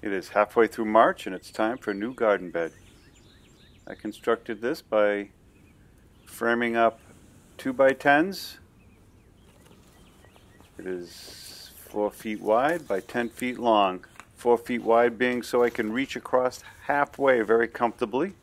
It is halfway through March and it's time for a new garden bed. I constructed this by framing up 2 by 10s. It is 4 feet wide by 10 feet long. 4 feet wide being so I can reach across halfway very comfortably.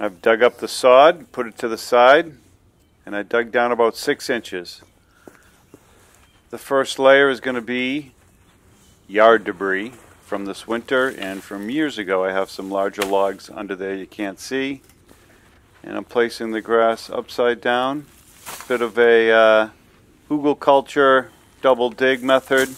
I've dug up the sod, put it to the side, and I dug down about six inches. The first layer is going to be yard debris from this winter and from years ago. I have some larger logs under there you can't see. And I'm placing the grass upside down. Bit of a uh, culture double dig method.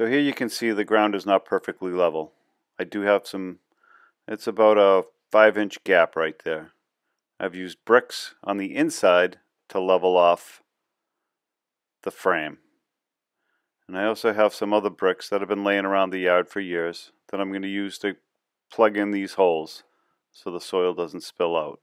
So here you can see the ground is not perfectly level. I do have some, it's about a 5 inch gap right there. I've used bricks on the inside to level off the frame. And I also have some other bricks that have been laying around the yard for years that I'm going to use to plug in these holes so the soil doesn't spill out.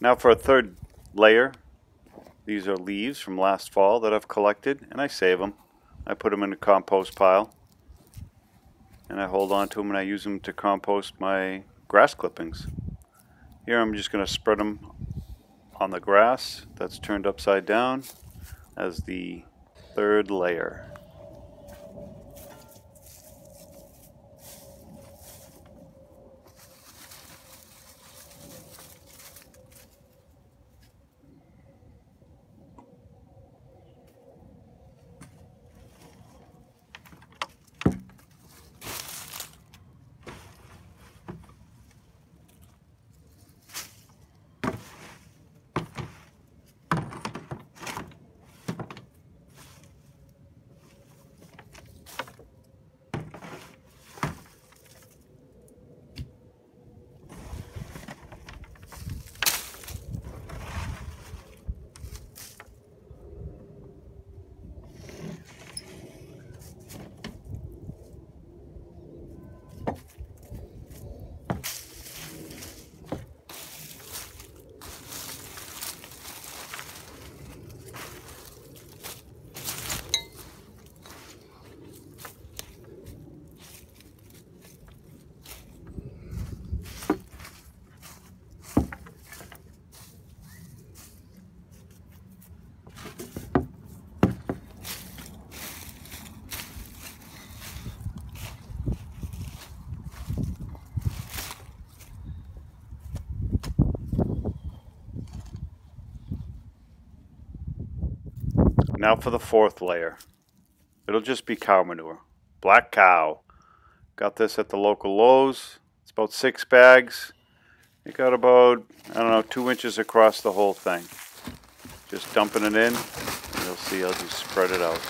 Now for a third layer, these are leaves from last fall that I've collected and I save them. I put them in a compost pile and I hold on to them and I use them to compost my grass clippings. Here I'm just going to spread them on the grass that's turned upside down as the third layer. Now for the fourth layer. It'll just be cow manure. Black cow. Got this at the local Lowe's. It's about six bags. It got about, I don't know, two inches across the whole thing. Just dumping it in. You'll see I'll just spread it out.